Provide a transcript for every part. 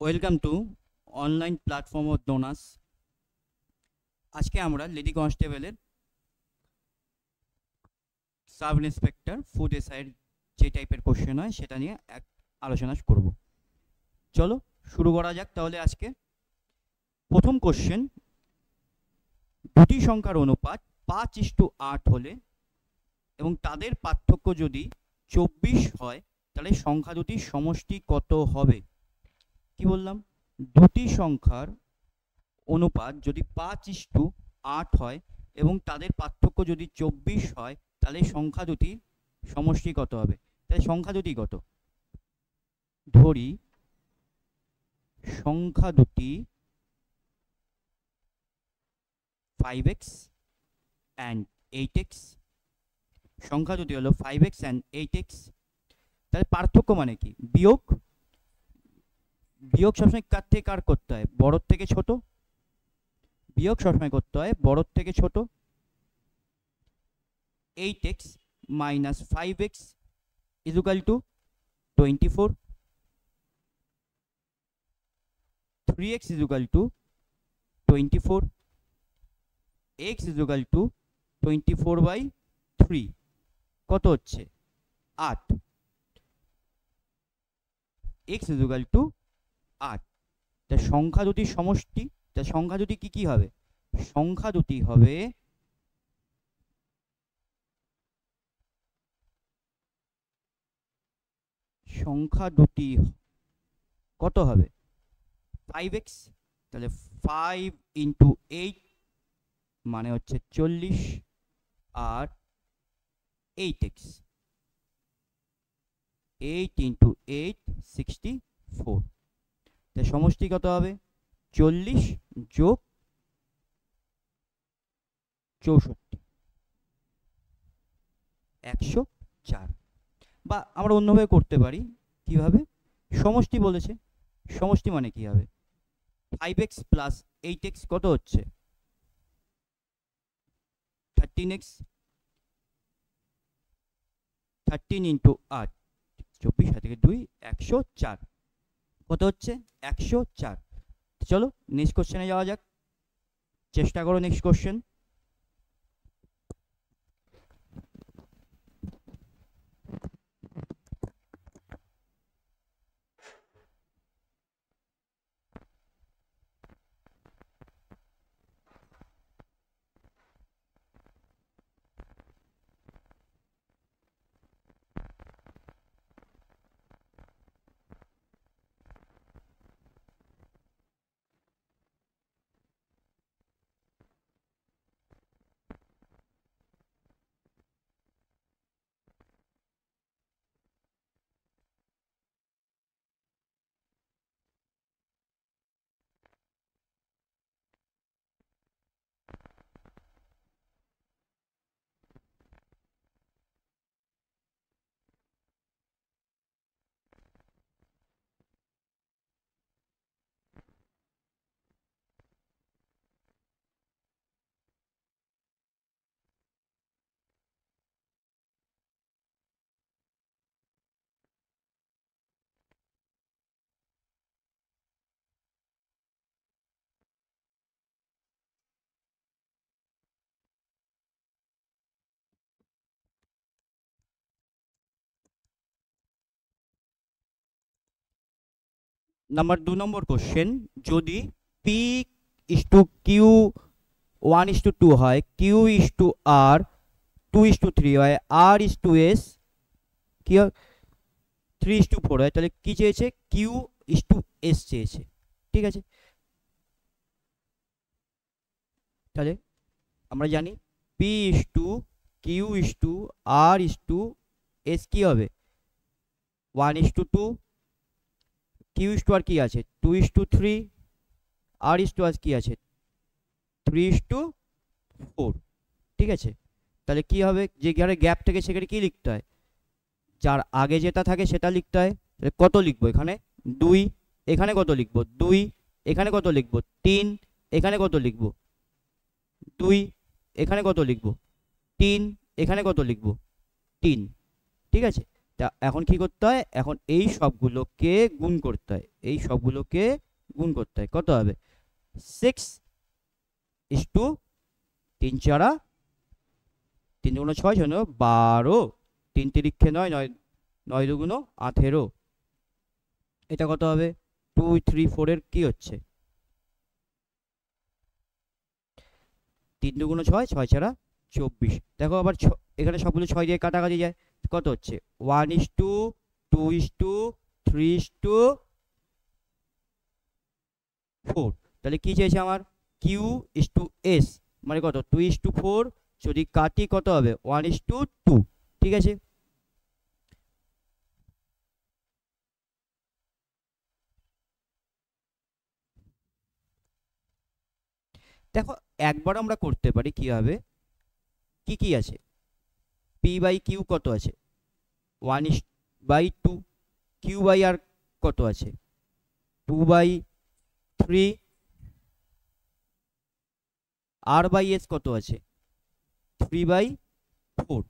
Welcome to online platform of ডোনাস। আজকে আমরা lady কনস্টেবলের সাব ইন্সপেক্টর ফুড এসআইয়ের যে টাইপের কোশ্চেন হয় সেটা নিয়ে এক আলোচনা করব। চলো শুরু করা যাক তাহলে আজকে। প্রথম কোশ্চেন দুটি সংখ্যার অনুপাত পাঁচ ইস্টু আট হলে এবং তাদের পার্থক্য যদি চব্বিশ হয় তাহলে সংখ্যা দুটির সমষ্টি কত হবে? কি বললাম? দুটি সংখ্যার অনুপাত যদি পাঁচ ইস্টু আট হয় এবং তাদের পার্থক্য যদি চব্বিশ হয়, তাহলে সংখ্যা দুটি সমষ্টি কত হবে? তাহলে সংখ্যা দুটি কত? ধরি, সংখ্যা দুটি five x and eight x সংখ্যা দুটি হলো five x and eight x তাহলে পার্থক্য মানে কি? বিয়োগ বিয়োগ সবসময় কার থেকে কার করতে হয়? বড়র থেকে ছোট? বিয়োগ সবসময় করতে হয় বড়র থেকে ছোট। Eight x minus five x equal to twenty four three x equal to twenty four x equal to twenty four by three কত হচ্ছে? আট। এক্স ইজুকাল টু আট। তা সংখ্যা দুটির সমষ্টি, তা সংখ্যা দুটি কি কি হবে? সংখ্যা দুটি হবে সংখ্যা দুটি কত হবে? ফাইভ এক্স তাহলে ফাইভ ইন্টু এইট মানে হচ্ছে চল্লিশ আর eight x eight into eight sixty four তাই সমষ্টি কত হবে? চল্লিশ যোগ চৌষট্টি। একশো চার। বা আমরা অন্যভাবে করতে পারি, কীভাবে? সমষ্টি বলেছে। সমষ্টি মানে কি হবে? Five x plus eight x কত হচ্ছে? থার্টিন এক্স থার্টিন ইন্টু আট চব্বিশ থেকে দুই, একশো চার। কত হচ্ছে? একশো চার। চলো নেক্সট কোশ্চেনে যাওয়া যাক। চেষ্টা করো নেক্সট কোশ্চেন নাম্বার দু নম্বর কোশ্চেন যদি P is to Q one is to two হয় Q is to R two is to three হয় আর ইস টু এস কি থ্রি ইস টু ফোর হয়, তাহলে কী চেয়েছে? কিউ ইস টু এস চেয়েছে, ঠিক আছে? তাহলে আমরা জানি P is to Q is to R is to S কী হবে? One is to two Q is to R কি আছে? Two is to three R is to আর কি আছে? থ্রি ইস টু ফোর ঠিক আছে? তাহলে কি হবে? যে ঘরে গ্যাপ থেকে সেখানে কি লিখতে হয়? যার আগে যেটা থাকে সেটা লিখতে হয়। তাহলে কত লিখব এখানে? দুই, এখানে কত লিখব? দুই, এখানে কত লিখব? তিন, এখানে কত লিখব? দুই, এখানে কত লিখব? তিন, এখানে কত লিখব? তিন, ঠিক আছে? তা এখন কি করতে হয়? এখন এই সবগুলোকে গুণ করতে হয়। এই সবগুলোকে গুণ করতে হয়। কত হবে? সিক্স ইস টু তিন চারা, তিন দুগুণ ছয় শূন্য বারো। তিন তিরিক্ষে নয় নয় নয় দুগুণ আঠেরো। এটা কত হবে? টু থ্রি ফোরের কি হচ্ছে? তিন দুগুণ ছয় ছয় ছাড়া চব্বিশ। দেখো আবার এখানে সবগুলো ছয় দিয়ে কাটাকাটি যায়। কত হচ্ছে? One is two two is two three is two four তাহলে কি চেয়েছে আমার? কিউ ইস টু এস মানে কত? টু ইস টু ফোর যদি কাটি কত হবে? ওয়ান ইস টু টু ঠিক আছে? দেখো, একবার আমরা করতে পারি কি হবে কি কি আছে? পি বাই কিউ কত আছে? One is by two Q by R কত আছে? Two by three R by S কত আছে? থ্রি বাই ফোর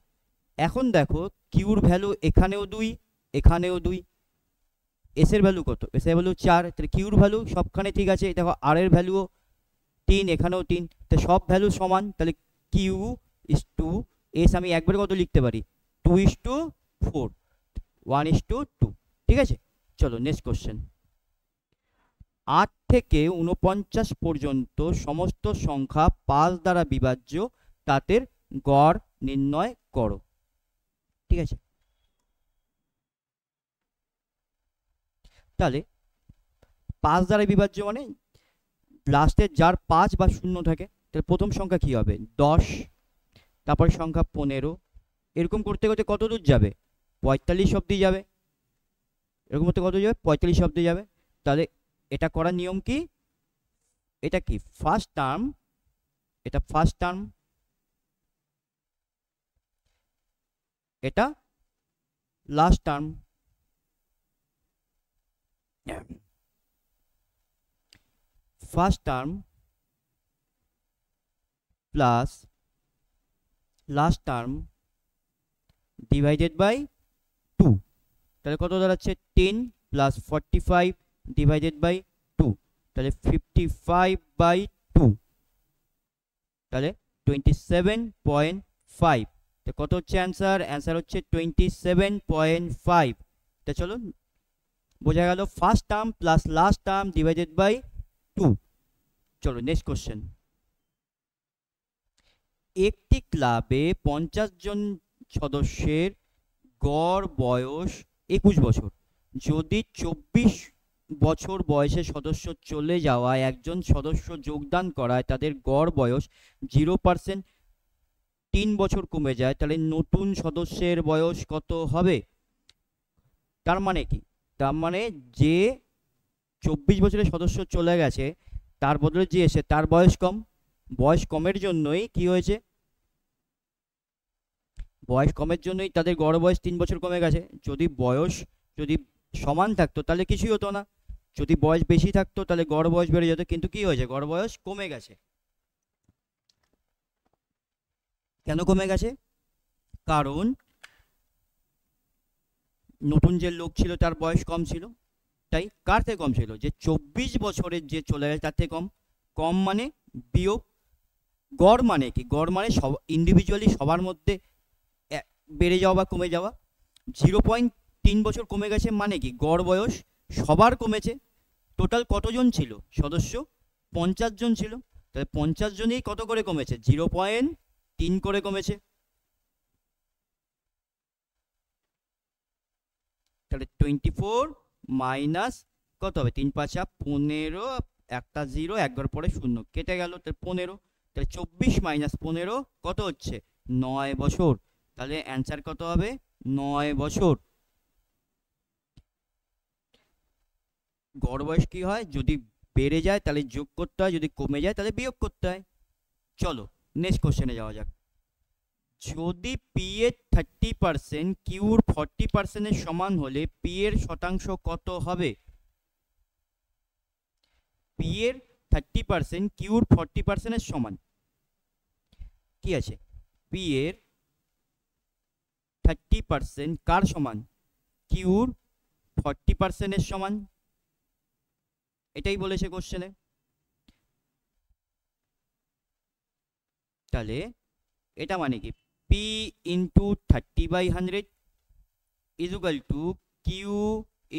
এখন দেখো কিউর ভ্যালু এখানেও দুই এখানেও দুই। এসের ভ্যালু কত? এসের ভ্যালু চার। তাহলে কিউর ভ্যালু সবখানে ঠিক আছে। দেখো আর এর ভ্যালুও তিন, এখানেও তিন। তো সব ভ্যালু সমান। তাহলে কিউ ইস টু এস আমি একবারে কত লিখতে পারি? Two is to four one is to two ঠিক আছে? চলো নেক্সট কোশ্চেন আট থেকে উনপঞ্চাশ পর্যন্ত সমস্ত সংখ্যা পাঁচ দ্বারা বিভাজ্য, তাদের গড় নির্ণয় করো। ঠিক আছে? তাহলে, পাঁচ দ্বারা বিভাজ্য মানে লাস্টে যার পাঁচ বা শূন্য থাকে তাহলে প্রথম সংখ্যা কি হবে? দশ তারপর সংখ্যা পনেরো। এরকম করতে করতে কত দূর যাবে? পঁয়তাল্লিশ অব্দি যাবে। এরকম করতে কত যাবে? পঁয়তাল্লিশ অব্দি যাবে। তাহলে এটা করার নিয়ম কি? এটা কি? ফার্স্ট টার্ম এটা ফার্স্ট টার্ম এটা last term first term plus last term divided by two তাহলে কত দাঁড়াচ্ছে? Ten plus forty five divided by two তাহলে ফিফটি ফাইভ বাই টু তাহলে টোয়েন্টি সেভেন পয়েন্ট ফাইভ তো কত হচ্ছে অ্যান্সার অ্যান্সার হচ্ছে টোয়েন্টি সেভেন পয়েন্ট ফাইভ তা চলো, বোঝা গেল first term plus last term divided by two চলো নেক্সট কোশ্চেন একটি ক্লাবে পঞ্চাশ জন সদস্যের গড় বয়স একুশ বছর। যদি চব্বিশ বছর বয়সে সদস্য চলে যাওয়ায় একজন সদস্য যোগদান করায় তাদের গড় বয়স জিরো পার্সেন্ট তিন বছর কমে যায়, তাহলে নতুন সদস্যের বয়স কত হবে? তার মানে কি? তার মানে যে চব্বিশ বছরের সদস্য চলে গেছে, তার বদলে যে এসে, তার বয়স কম। বয়স কমের জন্যই কি হয়েছে? বয়স কমের জন্যই তাদের গড় বয়স তিন বছর কমে গেছে। যদি বয়স যদি সমান থাকতো তাহলে কিছুই হতো না। যদি বয়স বেশি থাকতো তাহলে গড় বয়স বেড়ে যেত, কিন্তু কি হয়েছে? গড় বয়স কমে গেছে। কেন কমে গেছে? কারণ নতুন যে লোক ছিল তার বয়স কম ছিল। তাই কার থেকে কম ছিল? যে চব্বিশ বছরের যে চলে গেছে তার থেকে কম। কম মানে বিয়োগ। গড় মানে কি? গড় মানে সব ইন্ডিভিজুয়ালি সবার মধ্যে বেড়ে যাওয়া বা কমে যাওয়া জিরো পয়েন্ট তিন বছর কমে গেছে মানে কি? গড় বয়স সবার কমেছে। টোটাল কতজন ছিল? সদস্য পঞ্চাশ জন ছিল। তাহলে পঞ্চাশ জনেই কত করে কমেছে? জিরো পয়েন্ট তিন করে কমেছে। তাহলে টোয়েন্টি ফোর মাইনাস কত হবে? তিন পাঁচা পনেরো, একটা জিরো একবার পরে শূন্য। কেটে গেল, তাহলে পনেরো। তাহলে চব্বিশ মাইনাস পনেরো কত হচ্ছে? নয় বছর। তাহলে অ্যান্সার কত হবে? নয় বছর। গড় বয়স কী হয়? যদি বেড়ে যায়, তাহলে যোগ করতে হয়। যদি কমে যায়, তাহলে বিয়োগ করতে হয়। চলো নেক্সট কোশ্চেনে যাওয়া যাক। যদি পি এর থার্টি পার্সেন্ট কিউর ফর্টি পার্সেন্টের সমান হলে পি এর শতাংশ কত হবে? পি এর থার্টি পার্সেন্ট কিউর ফর্টি পার্সেন্টের সমান। কি আছে? পি এর থার্টি পার্সেন্ট কার সমান? কিউর ফর্টি পার্সেন্টের সমান? এটাই বলেছে কোশ্চেনে তাহলে এটা মানে কি? P into thirty by hundred equal to Q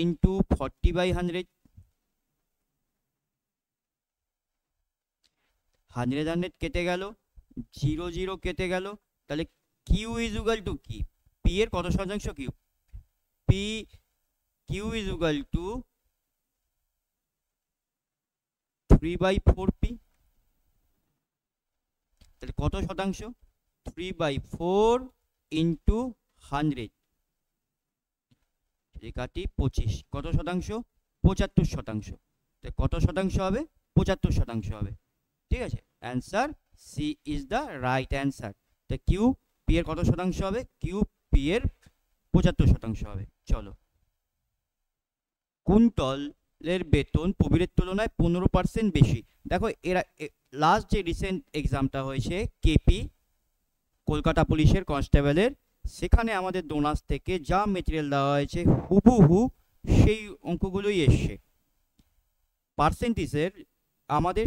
into forty by hundred hundred hundred কেটে গেল জিরো জিরো কেটে গেল, তাহলে কিউ ইজুকাল টু কি? পি এর কত শতাংশ Q P Q equal to three by four P তাহলে কত শতাংশ? Three by four into hundred কাটি পঁচিশ। কত শতাংশ? পঁচাত্তর শতাংশ। তাহলে কত শতাংশ হবে? পঁচাত্তর শতাংশ হবে। ঠিক আছে? Answer C is the right answer তো কিউ পি এর কত শতাংশ হবে? কিউ পি এর পঁচাত্তর শতাংশ হবে। চলো। কুন্তলের বেতন প্রবীরের তুলনায় পনেরো পার্সেন্ট বেশি। দেখো, এরা লাস্ট যে রিসেন্ট এক্সামটা হয়েছে কেপি কলকাতা পুলিশের কনস্টেবলের সেখানে আমাদের ডোনাস থেকে যা মেটেরিয়াল দেওয়া হয়েছে, হুবহু সেই অঙ্কগুলোই এসছে। পার্সেন্টেজের আমাদের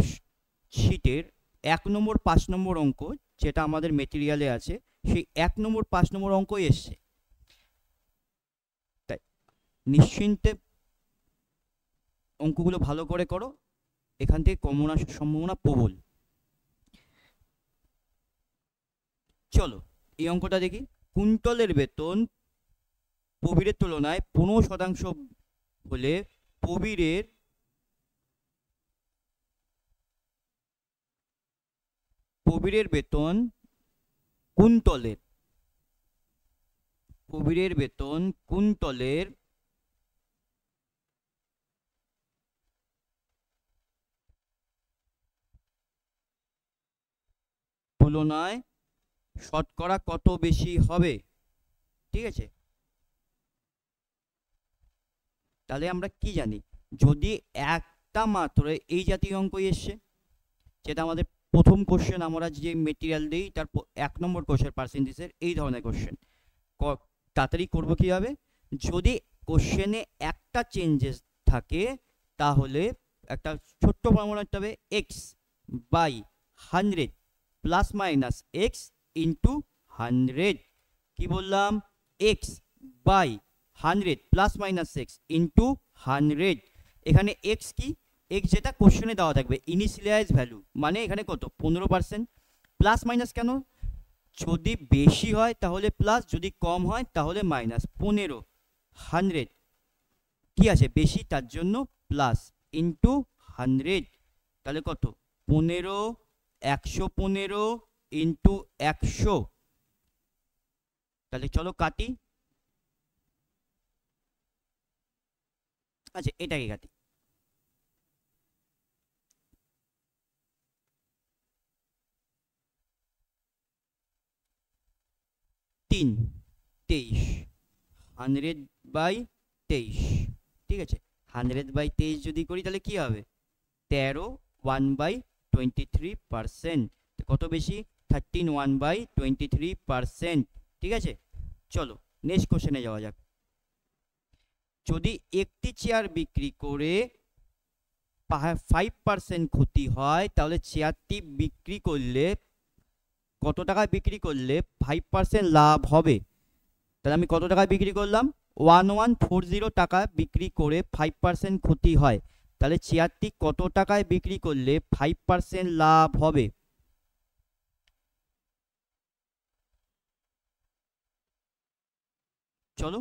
শিটের এক নম্বর, পাঁচ নম্বর অঙ্ক যেটা আমাদের মেটেরিয়ালে আছে সেই এক নম্বর, পাঁচ নম্বর অঙ্কই এসছে। তাই নিশ্চিন্তে অঙ্কগুলো ভালো করে করো। এখান থেকে কমন আসার সম্ভাবনা প্রবল। চলো, এই অঙ্কটা দেখি। কুন্তলের বেতন প্রবীরের তুলনায় পনেরো শতাংশ হলে প্রবীরের প্রবীরের বেতন কুন্তলের। প্রবীরের বেতন কুন্তলের তুলনায় শতকরা কত বেশি হবে? ঠিক আছে? তাহলে আমরা কি জানি? যদি একটা মাত্র এই জাতীয় অঙ্কই এসছে, যেটা আমাদের প্রথম কোশ্চেন আমরা যে মেটেরিয়াল দিই, তার এক নম্বর কোশ্চেন পার্সেন্টেজের এই ধরনের কোশ্চেন তাড়াতাড়ি করব কীভাবে? যদি কোশ্চেনে একটা চেঞ্জেস থাকে, তাহলে একটা ছোট্ট ফর্মুলা হবে x by hundred plus minus x into hundred কি বললাম? X by hundred plus minus x into hundred এখানে এক্স কি? এক্স যেটা কোশ্চেনে দেওয়া থাকবে ইনিশিয়ালাইজ ভ্যালু মানে এখানে কত? পনেরো পার্সেন্ট প্লাস মাইনাস কেন? যদি বেশি হয় তাহলে প্লাস যদি কম হয় তাহলে মাইনাস পনেরো হান্ড্রেড কি আছে? বেশি, তার জন্য প্লাস ইন্টু হান্ড্রেড তাহলে কত? পনেরো, একশো পনেরো ইন্টু একশো। তাহলে চলো কাটি। আচ্ছা এটাকে কাটি। তিন, তেইশ। হান্ড্রেড বাই তেইশ। ঠিক আছে? হান্ড্রেড বাই তেইশ যদি করি তাহলে কি হবে? তেরো, one by twenty three percent. কত বেশি? Thirteen, one by twenty three percent. ঠিক আছে? চলো, নেক্সট কোশ্চেনে যাওয়া যাক। যদি একটি চেয়ার বিক্রি করে ফাইভ পার্সেন্ট ক্ষতি হয়, তাহলে চেয়ারটি বিক্রি করলে কত টাকায় বিক্রি করলে ফাইভ পার্সেন্ট লাভ হবে? তাহলে আমি কত টাকায় বিক্রি করলাম? ওয়ান ওয়ান ফোর জিরো টাকা বিক্রি করে ফাইভ পার্সেন্ট ক্ষতি হয়। তাহলে চেয়ারটি কত টাকায় বিক্রি করলে ফাইভ পার্সেন্ট লাভ হবে? চলো।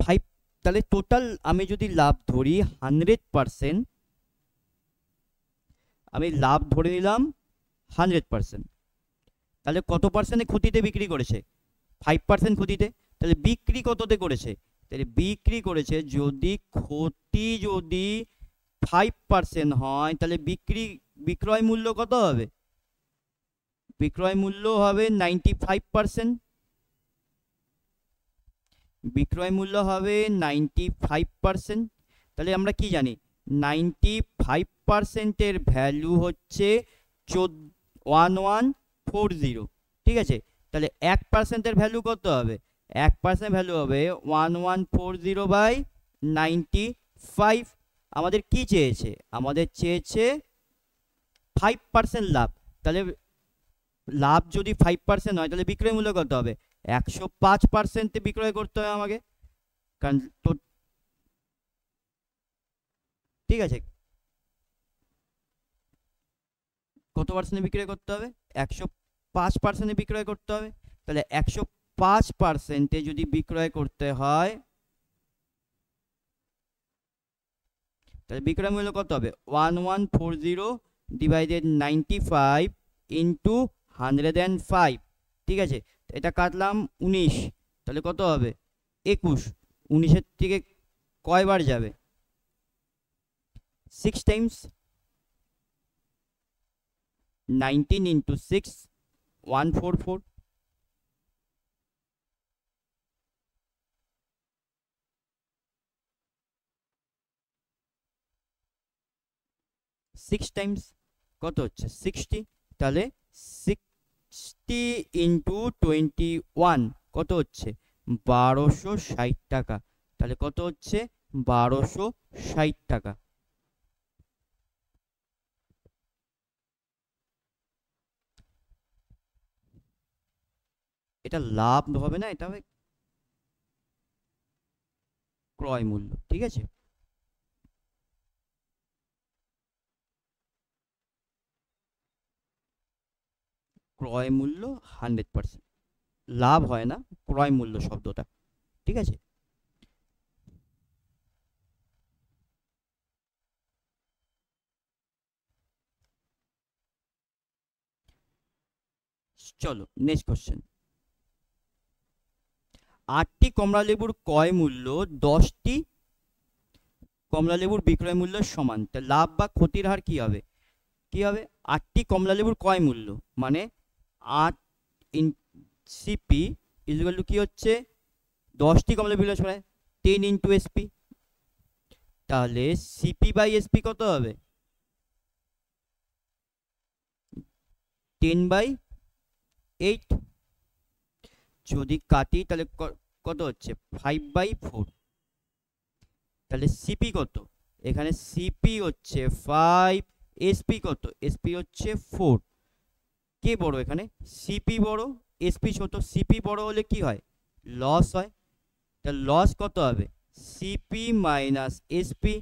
ফাইভ তাহলে টোটাল আমি যদি লাভ ধরি হান্ড্রেড পার্সেন্ট আমি লাভ ধরে নিলাম হান্ড্রেড পার্সেন্ট তাহলে কত পার্সেন্টে ক্ষতিতে বিক্রি করেছে? ফাইভ পার্সেন্ট ক্ষতিতে। তাহলে বিক্রি কততে করেছে? তাহলে বিক্রি করেছে যদি ক্ষতি যদি ফাইভ পার্সেন্ট হয়, তাহলে বিক্রি, বিক্রয় মূল্য কত হবে? বিক্রয় মূল্য হবে নাইনটি ফাইভ পার্সেন্ট বিক্রয় মূল্য হবে নাইনটি ফাইভ পার্সেন্ট তাহলে আমরা কি জানি? নাইনটি ফাইভ পার্সেন্টের ভ্যালু হচ্ছে চোদ্দ ওয়ান ওয়ান ফোর জিরো ঠিক আছে? তাহলে এক পার্সেন্টের ভ্যালু কত হবে? এক পার্সেন্ট ভ্যালু হবে one one four zero by ninety five আমাদের কি চেয়েছে? আমাদের চেয়েছে ফাইভ পার্সেন্ট লাভ। তাহলে লাভ যদি ফাইভ পার্সেন্ট হয়, তাহলে বিক্রয় মূল্য কত হবে? একশো পাঁচ পার্সেন্টে বিক্রয় করতে হবে আমাকে। কারণ ঠিক আছে? কত পার্সেন্টে বিক্রয় করতে হবে? একশো পাঁচ পার্সেন্টে বিক্রয় করতে হবে। তাহলে একশো পাঁচ পার্সেন্টে যদি বিক্রয় করতে হয়, তাহলে বিক্রয় মূল্য কত হবে? One one four zero divided ninety five into hundred and five. ঠিক আছে? এটা কাটলাম উনিশ। তাহলে কত হবে? একুশ। উনিশের থেকে কয়বার যাবে? Six times. Nineteen into six one four four six times কত হচ্ছে? সিক্সটি তাহলে সিক্সটি ইন্টু টোয়েন্টি ওয়ান কত হচ্ছে? বারোশো ষাট টাকা। তাহলে কত হচ্ছে? বারোশো ষাট টাকা। এটা লাভ হবে না, এটা হবে ক্রয় মূল্য, ঠিক আছে? ক্রয় মূল্য হান্ড্রেড পার্সেন্ট লাভ হয় না, ক্রয় মূল্য শব্দটা, ঠিক আছে? চলো নেক্সট কোশ্চেন আটটি কমলা লেবুর ক্রয় মূল্য দশটি কমলা লেবুর বিক্রয় মূল্যের সমান। তা লাভ বা ক্ষতির হার কী হবে? কি হবে? আটটি কমলা লেবুর ক্রয় মূল্য। মানে আট ইন সিপি ইজুয়াল টু কী হচ্ছে? দশটি কমলা লেবুর সমান টেন ইন্টু এসপি তাহলে সিপি বাই এসপি কত হবে? টেন বাই এইট যদি কাটি, তাহলে কত হচ্ছে? ফাইভ বাই ফোর তাহলে সিপি কত? এখানে সিপি হচ্ছে ফাইভ এসপি কত? এসপি হচ্ছে ফোর কে বড় এখানে? সিপি বড় এসপি ছোট। সিপি বড় হলে কি হয়? লস হয়। তা লস কত হবে? CP minus SP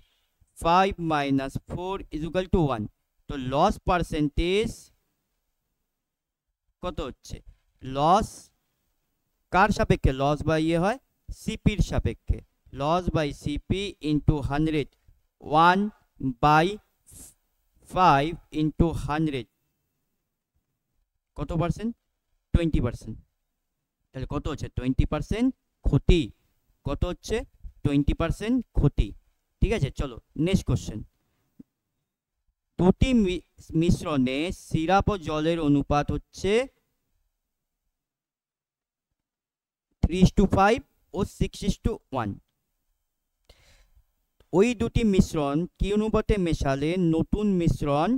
five minus four equal to one তো লস পার্সেন্টেজ কত হচ্ছে? লস কার সাপেক্ষে? লস বাই ইয়ে হয় সিপির সাপেক্ষে। Loss by CP into hundred. One by five into hundred. কত পার্সেন্ট? Twenty percent. তাহলে কত হচ্ছে? টোয়েন্টি পার্সেন্ট ক্ষতি। কত হচ্ছে? টোয়েন্টি পার্সেন্ট ক্ষতি। ঠিক আছে, চলো নেক্সট কোশ্চেন দুটি মিশ্রণে সিরাপ ও জলের অনুপাত হচ্ছে থ্রি টু ফাইভ ও সিক্স টু ওয়ান ওই দুটি মিশ্রণ কি অনুপাতে মেশালে নতুন মিশ্রণ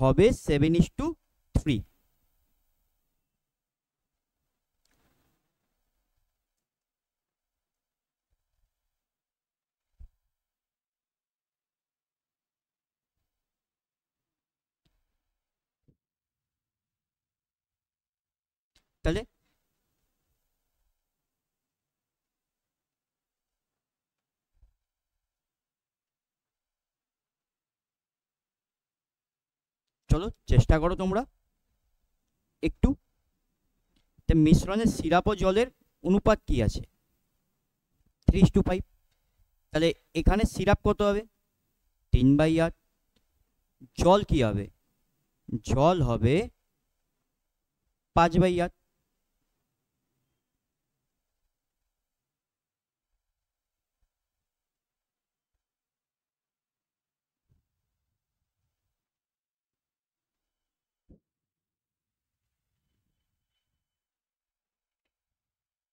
হবে সেভেন টু থ্রি তাহলে চলো, চেষ্টা করো তোমরা। একটু। মিশ্রণের সিরাপ ও জলের অনুপাত কি আছে? থ্রি টু ফাইভ তাহলে এখানে সিরাপ কত হবে? তিন বাই আট। জল কি হবে? জল হবে পাঁচ বাই আট।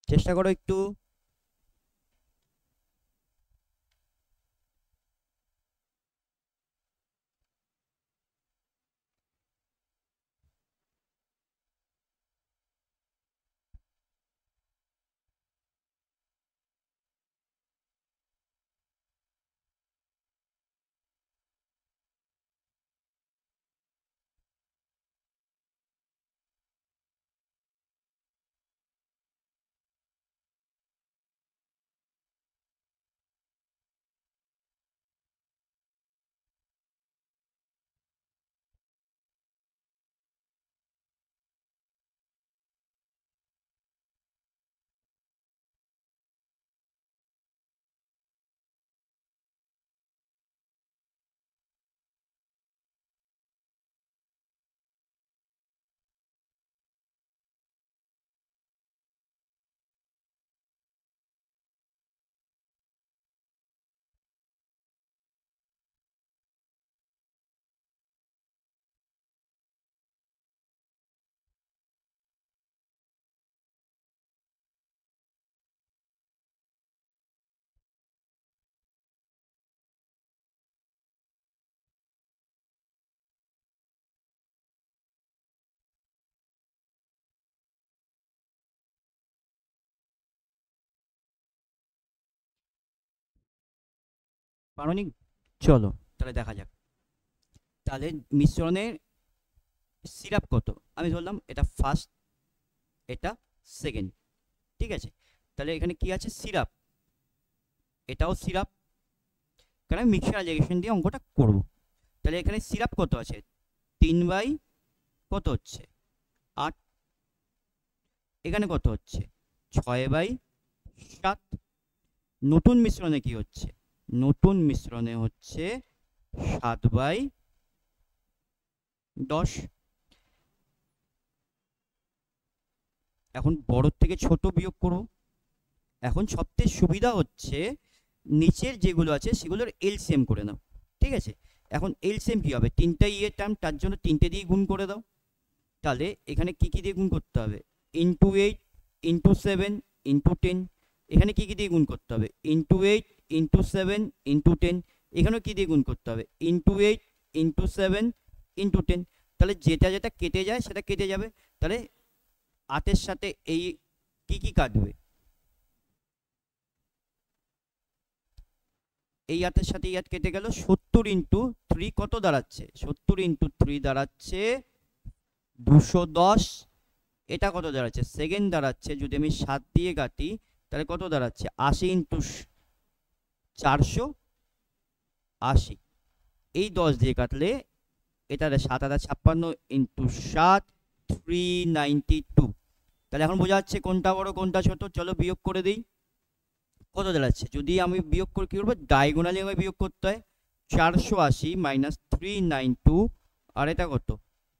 চেষ্টা করো একটু পারোনি চলো তাহলে দেখা যাক। তাহলে মিশ্রণের সিরাপ কত? আমি ধরলাম এটা ফার্স্ট এটা সেকেন্ড ঠিক আছে? তাহলে এখানে কি আছে? সিরাপ। এটাও সিরাপ। কারণ আমি মিক্সার অ্যালিগেশন দিয়ে অঙ্কটা করব। তাহলে এখানে সিরাপ কত আছে? তিন বাই কত হচ্ছে? আট। এখানে কত হচ্ছে? ছয় বাই সাত। নতুন মিশ্রণে কি হচ্ছে? নতুন মিশ্রণে হচ্ছে সাত বাই দশ। এখন বড় থেকে ছোট বিয়োগ করব। এখন সবচেয়ে সুবিধা হচ্ছে নিচের যেগুলো আছে সেগুলোর এলসিএম করে নাও, ঠিক আছে? এখন এলসিএম কী হবে? তিনটা ইয়ে টার্ম, তার জন্য তিনটে দিয়ে গুণ করে দাও। তাহলে এখানে কি কি দিয়ে গুণ করতে হবে? Into eight into seven into ten এখানে কি কি দিয়ে গুণ করতে হবে? Into eight into seven into ten এখানেও কী দিয়ে গুণ করতে হবে? Into eight into seven into ten তাহলে যেটা যেটা কেটে যায়, সেটা কেটে যাবে। তাহলে আটের সাথে এই কি কি কাটবে? এই আটের সাথে এই কেটে গেল, সত্তর ইন্টু থ্রি কত দাঁড়াচ্ছে? সত্তর ইন্টু থ্রি দাঁড়াচ্ছে দুশো দশ। এটা কত দাঁড়াচ্ছে? সেকেন্ড দাঁড়াচ্ছে। যদি আমি সাত দিয়ে কাটি, তাহলে কত দাঁড়াচ্ছে? আশি ইন্টু চারশো আশি। এই দশ দিয়ে কাটলে এটা সাত হাজার ছাপ্পান্ন ইন্টু সাত থ্রি নাইনটি টু তাহলে এখন বোঝা যাচ্ছে কোনটা বড়, কোনটা ছোট, চলো বিয়োগ করে দিই। কত দাঁড়াচ্ছে? যদি আমি বিয়োগ করে, কী করব? ডায়গোনালি আমায় বিয়োগ করতে হয়। চারশো আশি মাইনাস থ্রি নাইন টু আর এটা কত?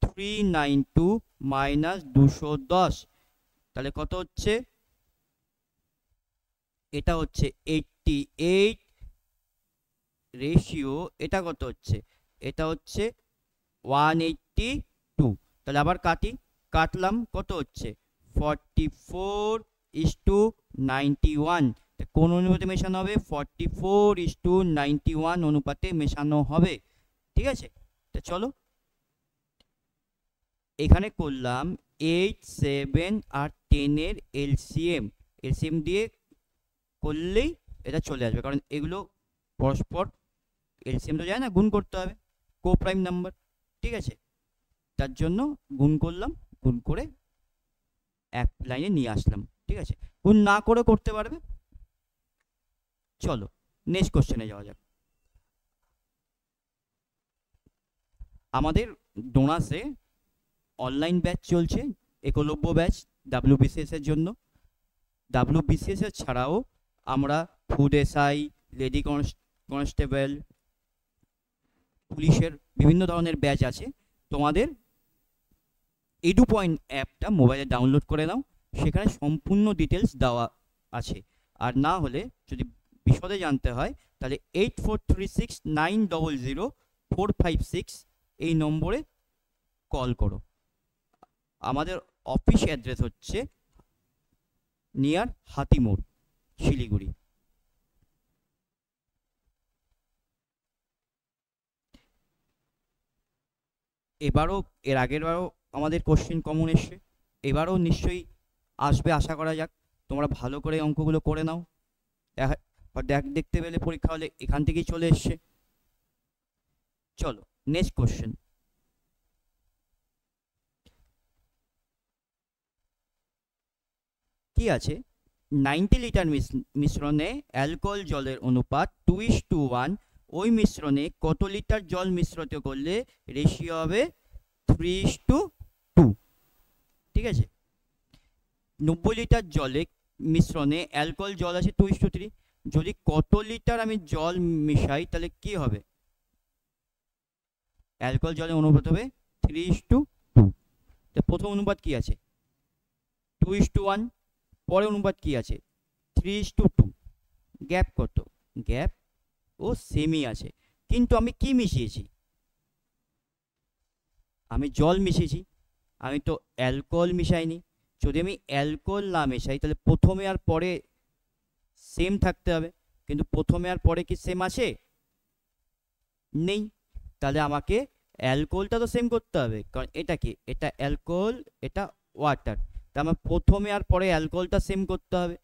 থ্রি নাইন টু মাইনাস দুশো দশ। তাহলে কত হচ্ছে? এটা হচ্ছে এইটটি এইট রেশিও এটা কত হচ্ছে? এটা হচ্ছে ওয়ান এইটটি টু তাহলে আবার কাটি, কাটলাম কত হচ্ছে? Forty four is to ninety one কোন অনুপাতে মেশানো হবে? Forty four is to ninety one অনুপাতে মেশানো হবে। ঠিক আছে? তো চলো। এখানে করলাম এইট সেভেন আর টেনের এলসিএম এলসিএম দিয়ে করলেই এটা চলে আসবে। কারণ এগুলো পরস্পর এলসিএম তো যায় না, গুণ করতে হবে। কো প্রাইম নাম্বার ঠিক আছে? তার জন্য গুণ করলাম, গুণ করে এক লাইনে নিয়ে আসলাম, ঠিক আছে? গুণ না করে করতে পারবে? চলো নেক্সট কোশ্চেনে যাওয়া যাক। আমাদের ডোনাসে অনলাইন ব্যাচ চলছে, একলব্য ব্যাচ ডাব্লিউবিসিএস এর জন্য। ডাব্লিউবিসিএস এর ছাড়াও আমরা ফুড এসআই লেডি কনস্টেবল পুলিশের বিভিন্ন ধরনের ব্যাচ আছে। তোমাদের এডু পয়েন্ট অ্যাপটা মোবাইলে ডাউনলোড করে নাও। সেখানে সম্পূর্ণ ডিটেলস দেওয়া আছে। আর না হলে যদি বিশদে জানতে হয়, তাহলে eight four three six nine double zero four five six এই নম্বরে কল করো। আমাদের অফিস অ্যাড্রেস হচ্ছে নিয়ার হাতিমোড়, শিলিগুড়ি। এবারও, এর আগের বারও আমাদের কোশ্চেন কমন এসছে। এবারও নিশ্চয়ই আসবে, আশা করা যাক। তোমরা ভালো করে অঙ্কগুলো করে নাও। দেখ দেখতে পেলে পরীক্ষা হলে এখান থেকেই চলে এসছে। চলো নেক্সট কোশ্চেন কি আছে? নাইনটি লিটার মিশ্রণে অ্যালকোহল জলের অনুপাত টু ইস টু ওয়ান ওই মিশ্রণে কত লিটার জল মিশ্রিত করলে রেশিও হবে থ্রি টু টু ঠিক আছে? নব্বই লিটার জলে মিশ্রণে অ্যালকোহল জল আছে টু টু থ্রি যদি কত লিটার আমি জল মিশাই, তাহলে কি হবে? অ্যালকোহল জলের অনুপাত হবে থ্রি টু টু তো প্রথম অনুপাত কি আছে? টু টু ওয়ান পরে অনুপাত কি আছে? থ্রি টু টু গ্যাপ কত? গ্যাপ ও সেমই আছে। কিন্তু আমি কি মিশিয়েছি? আমি জল মিশিয়েছি। আমি তো অ্যালকোহল মিশাইনি। যদি আমি অ্যালকোহল না মেশাই, তাহলে প্রথমে আর পরে সেম থাকতে হবে। কিন্তু প্রথমে আর পরে কি সেম আছে? নেই। তাহলে আমাকে অ্যালকোহলটা তো সেম করতে হবে। কারণ এটা কি? এটা অ্যালকোহল এটা ওয়াটার তা আমার প্রথমে আর পরে অ্যালকোহলটা সেম করতে হবে।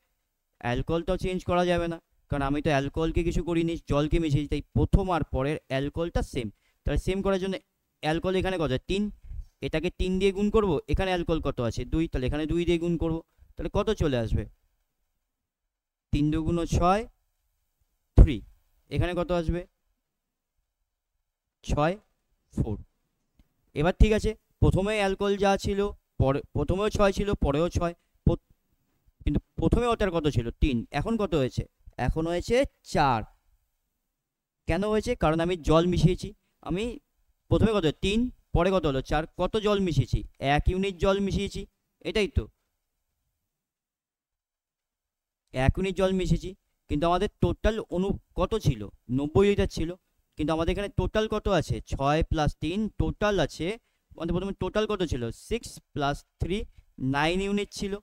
অ্যালকোহলটাও চেঞ্জ করা যাবে না। কারণ আমি তো অ্যালকোহলকে কিছু করিনি, জলকে মিশিয়েছি, তাই প্রথম আর পরের অ্যালকোহলটা সেম তাহলে সেম করার জন্য অ্যালকোহল এখানে কত তিন। এটাকে তিন দিয়ে গুণ করব, এখানে অ্যালকোহল কত আছে? দুই। তাহলে এখানে দুই দিয়ে গুণ করব, তাহলে কত চলে আসবে? তিন দুগুণ ছয়, থ্রি। এখানে কত আসবে? ছয়, ফোর। এবার ঠিক আছে, প্রথমে অ্যালকোহল যা ছিল, পরে, প্রথমেও ছয় ছিল, পরেও ছয় কিন্তু প্রথমে ওটার কত ছিল? তিন। এখন কত হয়েছে? এখন হয়েছে চার। কেন হয়েছে? কারণ আমি জল মিশিয়েছি। আমি প্রথমে কত তিন, পরে কত হলো? চার, কত জল মিশিয়েছি? এক ইউনিট জল মিশিয়েছি। এটাই তো। এক ইউনিট জল মিশিয়েছি। কিন্তু আমাদের টোটাল অনু কত ছিল? নব্বই লিটার ছিল। কিন্তু আমাদের এখানে টোটাল কত আছে? ছয় প্লাস তিন টোটাল আছে, আমাদের প্রথমে টোটাল কত ছিল? Six plus three nine unit ছিল।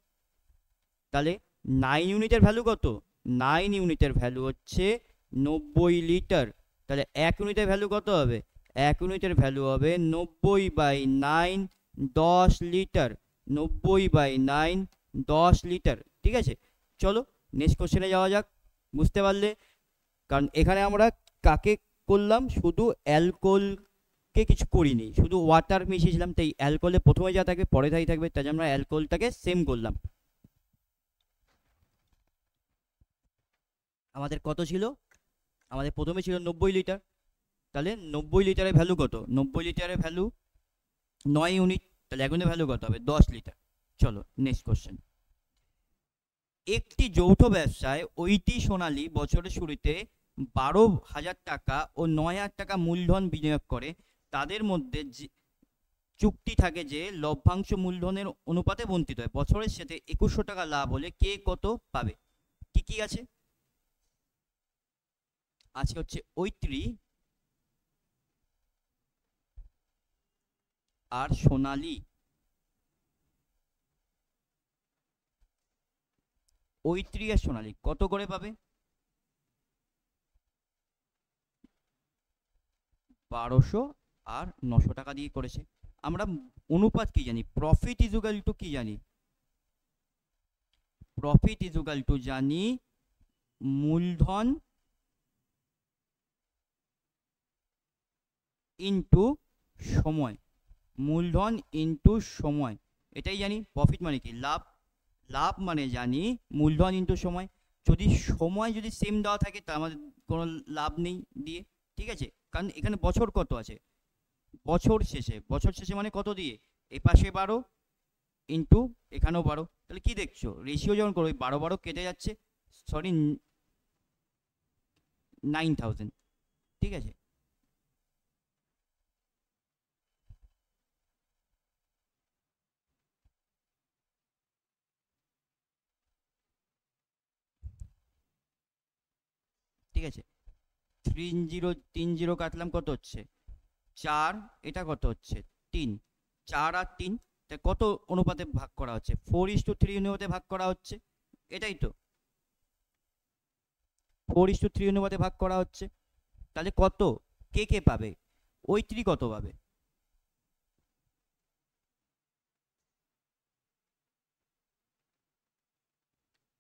তাহলে নাইন ইউনিটের ভ্যালু কত? নাইন ইউনিটের ভ্যালু হচ্ছে নব্বই লিটার তাহলে এক ইউনিটের ভ্যালু কত হবে? এক ইউনিটের ভ্যালু হবে নব্বই বাই নাইন দশ লিটার নব্বই বাই নাইন দশ লিটার ঠিক আছে? চলো নেক্সট কোশ্চেনে যাওয়া যাক। বুঝতে পারলে? কারণ এখানে আমরা কাকে করলাম? শুধু অ্যালকোহলকে কিছু করিনি। শুধু ওয়াটার মিশিয়েছিলাম, তাই অ্যালকোহলে প্রথমে যা থাকবে, পরে তাই থাকবে, তাই আমরা অ্যালকোহলটাকে সেম করলাম। আমাদের কত ছিল? আমাদের প্রথমে ছিল নব্বই লিটার। তাহলে নব্বই লিটারের ভ্যালু কত? নব্বই লিটারের ভ্যালু নয় ইউনিট তাহলে এখন ভ্যালু কত হবে? দশ লিটার। চলো নেক্সট কোশ্চেন একটি যৌথ ব্যবসায় ওইটি সোনালী বছরের শুরুতে বারো হাজার টাকা ও নয় হাজার টাকা মূলধন বিনিয়োগ করে। তাদের মধ্যে চুক্তি থাকে যে লভ্যাংশ মূলধনের অনুপাতে বন্টিত হয়। বছরের সাথে একুশশো টাকা লাভ হলে কে কত পাবে? কি কি আছে? আছে হচ্ছে ঐত্রী আর সোনালি। ঐত্রী আর সোনালি, কত করে পাবে? বারোশো আর নশো টাকা দিয়ে করেছে। আমরা অনুপাত কি জানি? প্রফিট ইজুগাল টু কি জানি? প্রফিট ইজুগাল টু জানি মূলধন ইনটু সময়। মূলধন ইনটু সময়। এটাই জানি প্রফিট মানে কি? লাভ লাভ মানে জানি মূলধন ইনটু সময়। যদি সময় যদি সেম দেওয়া থাকে তা আমাদের কোনো লাভ নেই দিয়ে, ঠিক আছে? কারণ এখানে বছর কত আছে? বছর শেষে। বছর শেষে মানে কত দিয়ে? এ পাশে বারো ইন্টু এখানেও বারো। তাহলে কি দেখছ? রেশিও যখন করো ওই বারো বারো কেটে যাচ্ছে সরি নাইন থাউজেন্ড ঠিক আছে? ঠিক আছে? থ্রি জিরো তিন জিরো কাটলাম কত হচ্ছে? চার, এটা কত হচ্ছে? তিন। চার আর তিন, তা কত অনুপাতে ভাগ করা হচ্ছে? ফোর ইস টু থ্রি অনুপাতে ভাগ করা হচ্ছে। এটাই তো। ফোর ইস টু থ্রি অনুপাতে ভাগ করা হচ্ছে। তাহলে কত? কে কে পাবে? ওই থ্রি কত পাবে?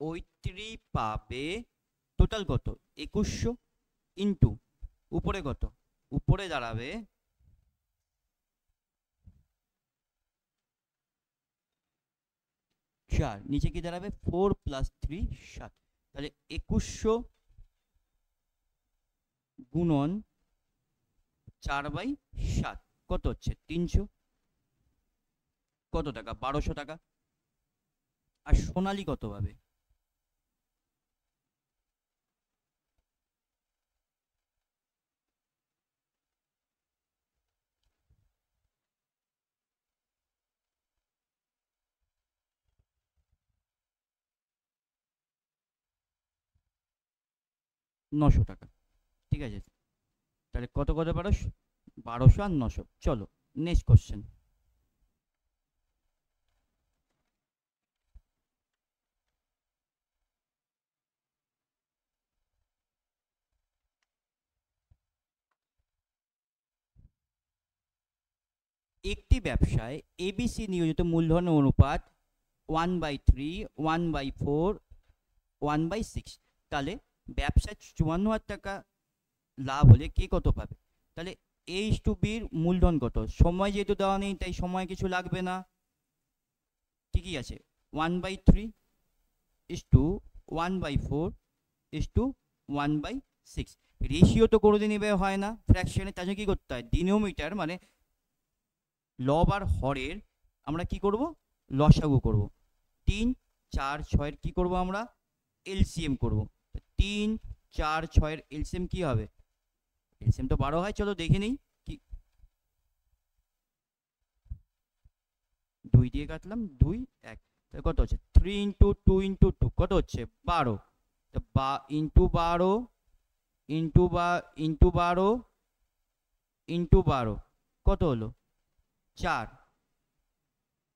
ওই থ্রি পাবে টোটাল কত? একুশশো ইন্টু উপরে কত? উপরে দাঁড়াবে চার। নিচে কি দাঁড়াবে? ফোর প্লাস থ্রি, সাত। তাহলে একুশশো গুণন চার বাই সাত। কত হচ্ছে? তিনশো। কত টাকা? বারোশো টাকা। আর সোনালি কত পাবে? নশো টাকা। ঠিক আছে? তাহলে কত কত বারোশো বারোশো আর নশো। চলো নেক্সট কোশ্চেন একটি ব্যবসায় এবিসি নিয়োজিত মূলধনের অনুপাত one by three one by four one by six তাহলে ব্যবসায় চুয়ান্ন হাজার টাকা লাভ হলে কে কত পাবে? তাহলে এইচ টু বির মূলধন কত? সময় যেহেতু দেওয়া নেই, তাই সময় কিছু লাগবে না। ঠিকই আছে। One by three is to one by four is to one by six ratio তো কোনোদিনই ব্যয় হয় না। ফ্র্যাকশনে তার জন্য কী করতে হয়? ডিনোমিটার মানে লব আর হরের আমরা কি করব? লসাগু করব। তিন, চার, ছয়ের কি করব আমরা? এলসিএম করব। তিন, চার, ছয়ের এলসিএম কি হবে? এলসিএম তো বারো হয়, চলো দেখে নিই কি। দুই দিয়ে কাটলাম, দুই, এক কত হচ্ছে? Three into two into two কত হচ্ছে? বারো। তো বা ইন্টু বারো ইন্টু বা ইন্টু বারো ইন্টু বারো, কত হলো? চার,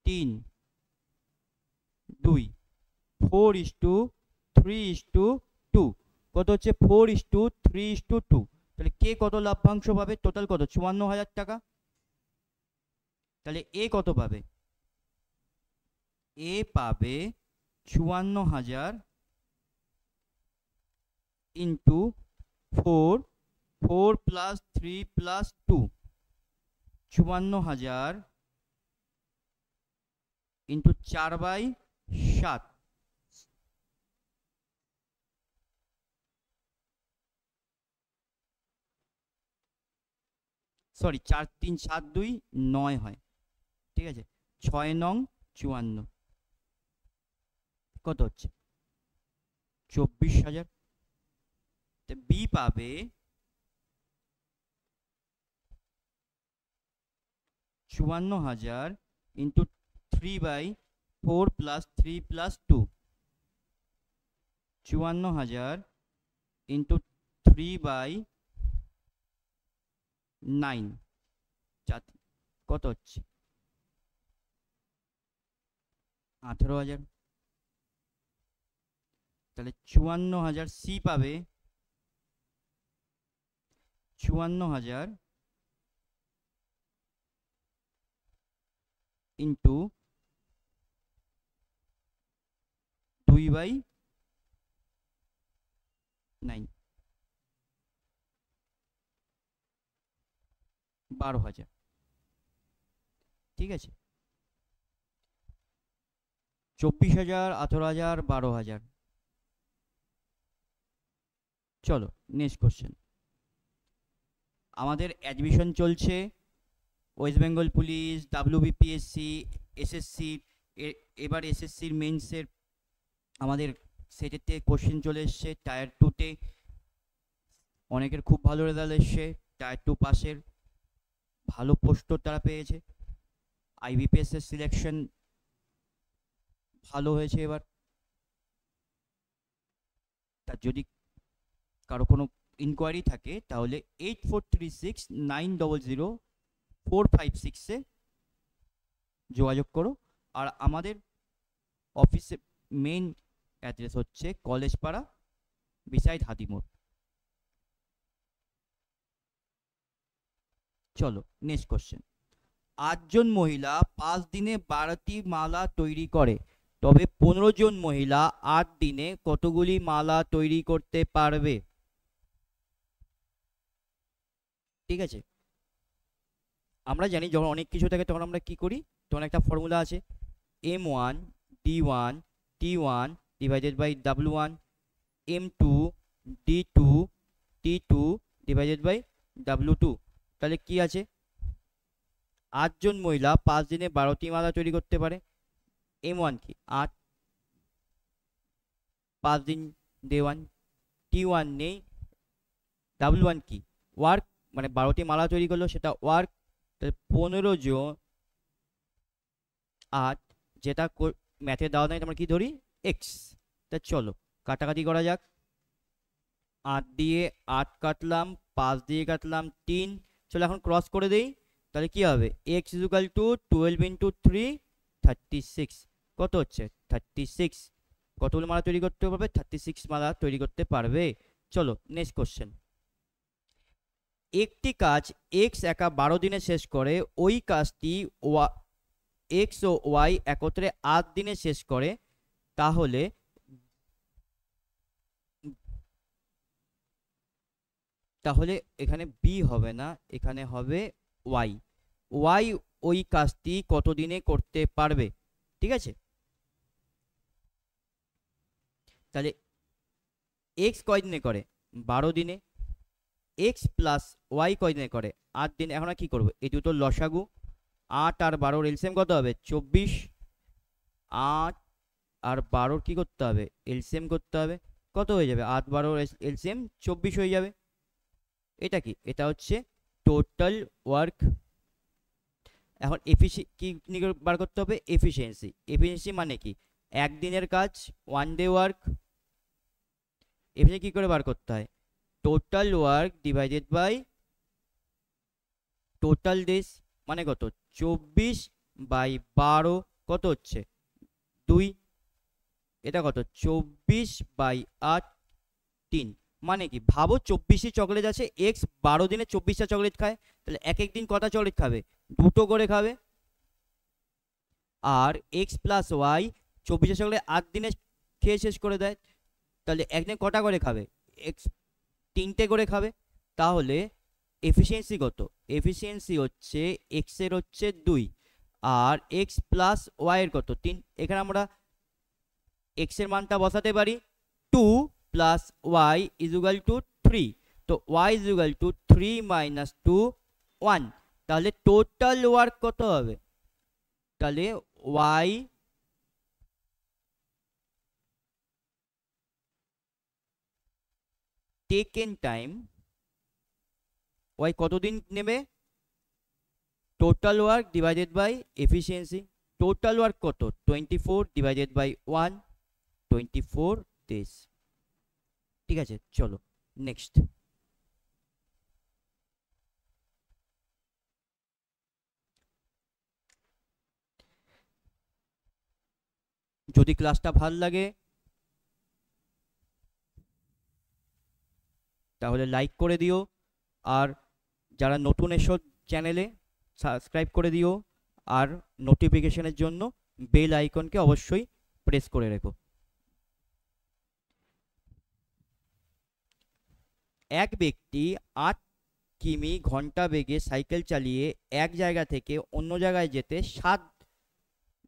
তিন, দুই four is to three is to two, কত হচ্ছে? Four is to three is to two. তাহলে কে কত লভ্যাংশ পাবে? টোটাল কত? চুয়ান্ন হাজার টাকা। তাহলে এ কত পাবে? এ পাবে চুয়ান্ন হাজার into four four plus three plus two. চুয়ান্ন হাজার ইন্টু চার বাই সাত। সরি, চার, তিন, সাত, দুই, নয় হয়। ঠিক আছে? ছয় নং চুয়ান্ন। কত হচ্ছে? চব্বিশ হাজার। বি পাবে চুয়ান্ন হাজার into three by four plus three plus two চুয়ান্ন হাজার ইন্টু থ্রি বাই নাইন। কত হচ্ছে? আঠেরো হাজার। তাহলে চুয়ান্ন হাজার সি পাবে। চুয়ান্ন হাজার ইন্টু দুই বাই নাইন। বারো হাজার। ঠিক আছে? চব্বিশ হাজার, আঠেরো হাজার, বারো হাজার। চলো নেক্সট কোশ্চেন আমাদের অ্যাডমিশন চলছে West Bengal police WBPSC SSC এবার এসএসসির মেন্সের আমাদের সেটেতে কোশ্চেন চলে এসছে টায়ার টুতে অনেকের খুব ভালো রেজাল্ট এসছে টায়ার টু পাসের ভালো পোস্টও তারা পেয়েছে। আইবিপিএসের সিলেকশন ভালো হয়েছে এবার। তার যদি কারও কোনো ইনকোয়ারি থাকে, তাহলে eight four three six nine double zero four five সিক্সে যোগাযোগ করো। আর আমাদের অফিসে মেন অ্যাড্রেস হচ্ছে কলেজ পাড়া বিসাইড হাতিমোড়। চলো নেক্সট কোশ্চেন আটজন মহিলা পাঁচ দিনে বারোটি মালা তৈরি করে, তবে পনেরো জন মহিলা আট দিনে কতগুলি মালা তৈরি করতে পারবে? ঠিক আছে? আমরা জানি যখন অনেক কিছু থাকে তখন আমরা কি করি? তখন একটা ফর্মুলা আছে M one D one T one divided by W one M two D two T two divided by W two তাহলে কি আছে? আটজন মহিলা পাঁচ দিনে বারোটি মালা তৈরি করতে পারে। এম ওয়ান কি? আট। পাঁচ দিন ডে ওয়ান টি ওয়ান নেই। ডাব্লু ওয়ান কি? ওয়ার্ক মানে বারোটি মালা তৈরি করল, সেটা ওয়ার্ক। তাহলে পনেরো জন, আট, যেটা ম্যাথে দেওয়া নেই, আমরা কি ধরি? এক্স তা চলো, কাটাকাটি করা যাক। আট দিয়ে আট কাটলাম, পাঁচ দিয়ে কাটলাম, তিন। চলো এখন ক্রস করে দেই, তাহলে কি হবে? X equal to twelve into three thirty six কত হচ্ছে? থার্টি সিক্স কতগুলো মালা তৈরি করতে পারবে? থার্টি সিক্স মালা তৈরি করতে পারবে। চলো নেক্সট কোশ্চেন একটি কাজ এক্স একা বারো দিনে শেষ করে, ওই কাজটি ওয়া এক্স ও ওয়াই একত্রে আট দিনে শেষ করে, তাহলে তাহলে এখানে বি হবে না, এখানে হবে ওয়াই ওয়াই ওই কাজটি কতদিনে করতে পারবে? ঠিক আছে? তাহলে এক্স কয়দিনে করে? বারো দিনে। এক্স প্লাস ওয়াই কয়দিনে করে? আট দিন। এখন কী করব? এই দুটো লসাগু, আট আর বারোর এলসিএম কত হবে? চব্বিশ। আট আর বারোর কী করতে হবে? এলসিএম করতে হবে। কত হয়ে যাবে? আট বারোর এলসিএম চব্বিশ হয়ে যাবে। এটা কি? এটা হচ্ছে টোটাল ওয়ার্ক এখন এফিসি কি বার করতে হবে? এফিসিয়েন্সি এফিসিয়েন্সি মানে কি? একদিনের কাজ ওয়ান ডে ওয়ার্ক এফিসিয়েন্সি কী করে বার করতে হয়? Total work divided by total days মানে কত? চব্বিশ বাই বারো কত হচ্ছে? দুই। এটা কত? চব্বিশ বাই আট, তিন। মানে কি? ভাবো চব্বিশে চকলেট আছে এক্স বারো দিনে চব্বিশটা চকলেট খায়, তাহলে এক এক দিন কটা চকলেট খাবে? দুটো করে খাবে। আর এক্স প্লাস ওয়াই চব্বিশে চকলেট আট দিনে খেয়ে শেষ করে দেয়, তাহলে একদিন কটা করে খাবে? এক্স তিনটে করে খাবে। তাহলে এফিসিয়েন্সি কত? এফিসিয়েন্সি হচ্ছে এক্সের হচ্ছে দুই, আর এক্স প্লাস ওয়াইয়ের কত? তিন, এখানে আমরা এক্সের মানটা বসাতে পারি। Two plus y is equal to three তো y is equal to three minus two one তাহলে টোটাল ওয়ার্ক কত হবে? তাহলে ওয়াই টেকেন টাইম ওয়াই কতদিন নেবে? Total work divided by efficiency total work কত? Twenty four divided by one twenty four days ঠিক আছে, চলো নেক্সট যদি ক্লাসটা ভালো লাগে, তাহলে লাইক করে দিও, আর যারা নতুন এসো চ্যানেলে সাবস্ক্রাইব করে দিও, আর নোটিফিকেশনের জন্য বেল আইকনকে অবশ্যই প্রেস করে রেখো। এক ব্যক্তি আট কিমি ঘণ্টা বেগে সাইকেল চালিয়ে এক জায়গা থেকে অন্য জায়গায় যেতে সাত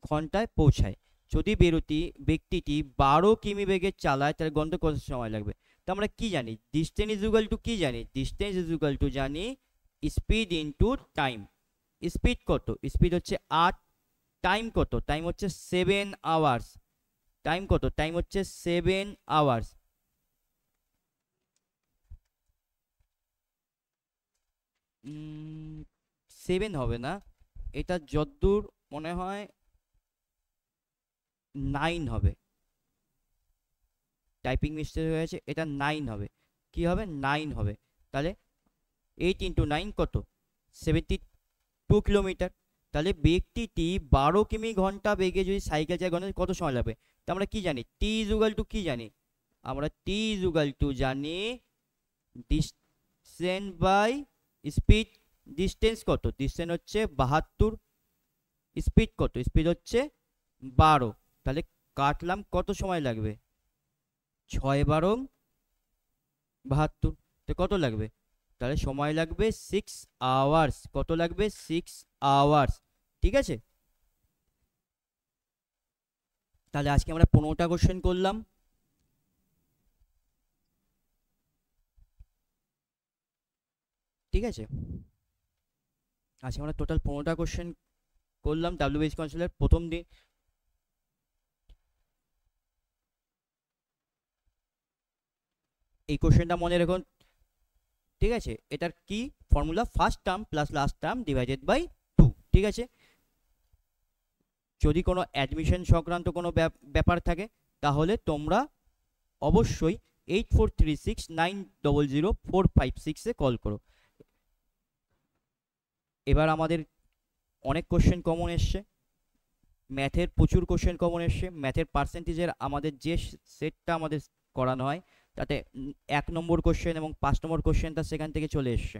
ঘন্টায় পৌঁছায়। যদি বেরোতি, ব্যক্তিটি বারো কিমি বেগে চালায়, তাহলে গন্ত কত সময় লাগবে। তো আমরা কী জানি? ডিস্টেন্স ইজ ইকুয়াল টু কী জানি? ডিস্টেন্স ইজ ইকুয়াল টু জানি স্পিড ইনটু টাইম স্পিড কত? স্পিড হচ্ছে আট টাইম কত? টাইম হচ্ছে সেভেন আওয়ার্স টাইম কত? টাইম হচ্ছে সেভেন আওয়ার্স সেভেন হবে না। এটা যদ্দূর মনে হয় নাইন হবে। টাইপিং মিস্টেক হয়েছে এটা নাইন হবে। কি হবে? নাইন হবে। তাহলে এইট ইন্টু নাইন কত? সেভেন্টি টু কিলোমিটার তাহলে ব্যক্তিটি বারো কিমি ঘণ্টা বেগে যদি সাইকেল চায় ঘণ্টা কত সময় লাগবে? তো আমরা কি জানি? টি ইজুগাল টু কি জানি? আমরা টি ইজুগাল টু জানি ডিস্টেন্স বাই স্পিড ডিস্টেন্স কত? ডিস্টেন্স হচ্ছে বাহাত্তর, স্পিড কত? স্পিড হচ্ছে বারো। তাহলে কাটলাম কত সময় লাগবে? ছয় বারো বাহাত্তর। তো কত লাগবে? তাহলে সময় লাগবে সিক্স আওয়ার্স কত লাগবে? সিক্স আওয়ার্স ঠিক আছে? তাহলে আজকে আমরা পনেরোটা কোশ্চেন করলাম। ঠিক আছে? আচ্ছা আমরা টোটাল পনেরোটা কোশ্চেন করলাম ডাব্লিউবিএস কাউন্সিলের প্রথম দিন। এই কোশ্চেনটা মনে রাখুন। ঠিক আছে? এটার কি formula first term plus last term divided by two ঠিক আছে? যদি কোনো অ্যাডমিশন সংক্রান্ত কোনো ব্যাপার থাকে, তাহলে তোমরা অবশ্যই eight four three six nine double zero four five সিক্সে কল করো। এবার আমাদের অনেক কোশ্চেন কমন এসছে। ম্যাথের প্রচুর কোশ্চেন কমন এসছে। ম্যাথের পার্সেন্টেজের আমাদের যে সেটটা আমাদের করানো হয়, তাতে এক নম্বর কোশ্চেন এবং পাঁচ নম্বর কোশ্চেনটা সেখান থেকে চলে এসছে।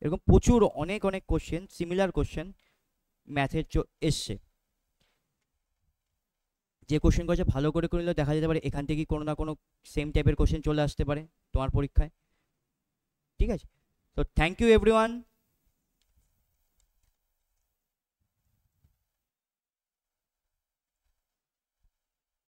এরকম প্রচুর অনেক অনেক কোশ্চেন সিমিলার কোশ্চেন ম্যাথের এসছে। যে কোশ্চেন করেছে ভালো করে করলে দেখা যেতে পারে এখান থেকে কোনো না কোনো সেম টাইপের কোশ্চেন চলে আসতে পারে তোমার পরীক্ষায়। ঠিক আছে? তো থ্যাংক ইউ এভরিওয়ান